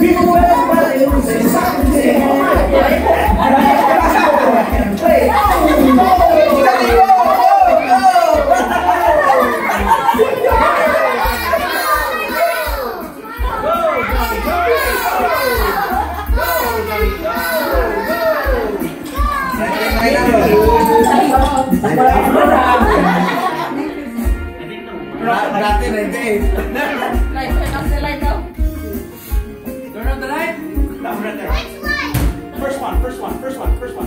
People Dati rin. Light, light now. Turn off the light? No, right there. First one, first one, first one, first one.